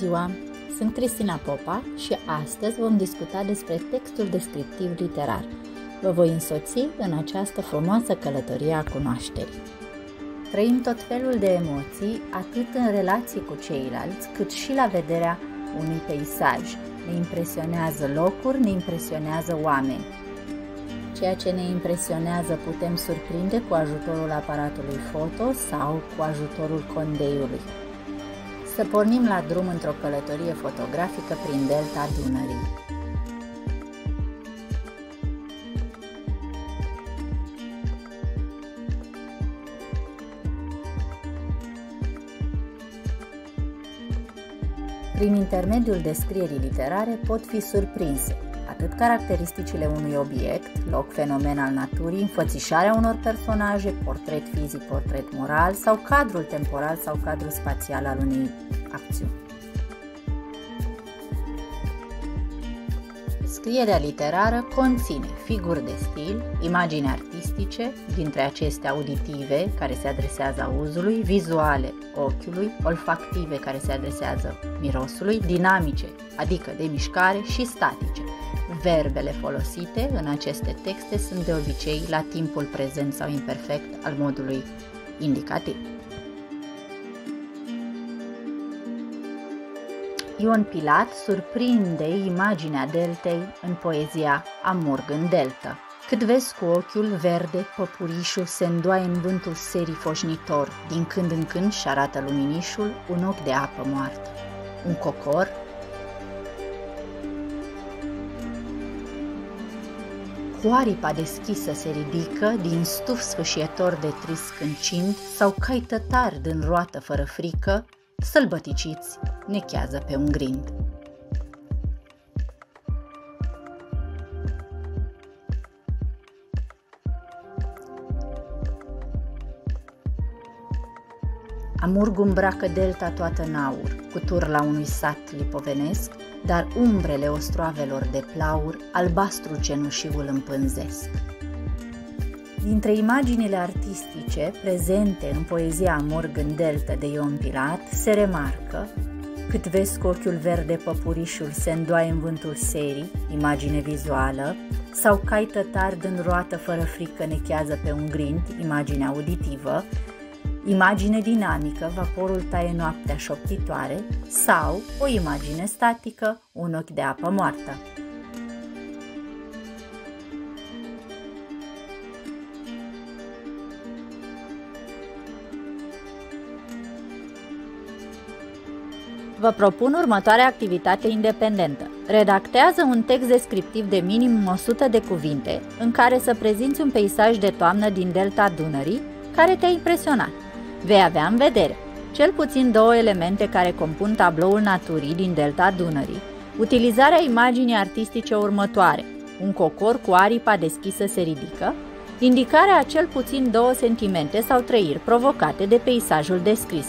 ziua! Sunt Cristina Popa și astăzi vom discuta despre textul descriptiv literar. Vă voi însoți în această frumoasă călătorie a cunoașterii. Trăim tot felul de emoții, atât în relație cu ceilalți, cât și la vederea unui peisaj. Ne impresionează locuri, ne impresionează oameni. Ceea ce ne impresionează putem surprinde cu ajutorul aparatului foto sau cu ajutorul condeiului să pornim la drum într-o călătorie fotografică prin delta Dunării. Prin intermediul descrierii literare pot fi surprinse atât caracteristicile unui obiect, loc fenomen al naturii, înfățișarea unor personaje, portret fizic, portret moral sau cadrul temporal sau cadrul spațial al unei acțiuni. Scrierea literară conține figuri de stil, imagini artistice, dintre acestea auditive, care se adresează auzului, vizuale, ochiului, olfactive, care se adresează mirosului, dinamice, adică de mișcare, și statice, Verbele folosite în aceste texte sunt de obicei la timpul prezent sau imperfect al modului indicativ. Ion Pilat surprinde imaginea deltei în poezia Amurg în delta. Cât vezi cu ochiul verde, păpurișul se îndoaie în vântul serii foșnitor, din când în când și arată luminișul un ochi de apă moartă. Un cocor Cu aripa deschisă se ridică, din stuf sfâșietor de trisc încint, sau cai tătar din roată fără frică, sălbăticiți nechează pe un grind. Amurg îmbracă delta toată în aur, cu turla unui sat lipovenesc, dar umbrele ostroavelor de plaur, albastru cenușiul împânzesc. Dintre imaginile artistice prezente în poezia Amurg în delta de Ion Pilat se remarcă cât vezi cu ochiul verde păpurișul se îndoaie în vântul serii, imagine vizuală, sau cai tătar din roată fără frică nechează pe un grind, imagine auditivă, imagine dinamică, vaporul taie noaptea șoptitoare sau o imagine statică, un ochi de apă moartă. Vă propun următoarea activitate independentă. Redactează un text descriptiv de minim 100 de cuvinte în care să prezinți un peisaj de toamnă din delta Dunării care te-a impresionat vei avea în vedere cel puțin două elemente care compun tabloul naturii din delta Dunării, utilizarea imaginii artistice următoare, un cocor cu aripa deschisă se ridică, indicarea a cel puțin două sentimente sau trăiri provocate de peisajul descris.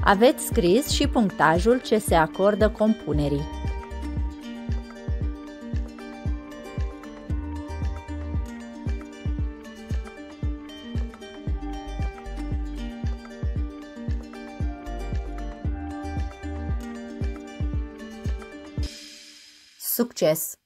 Aveți scris și punctajul ce se acordă compunerii. Succes!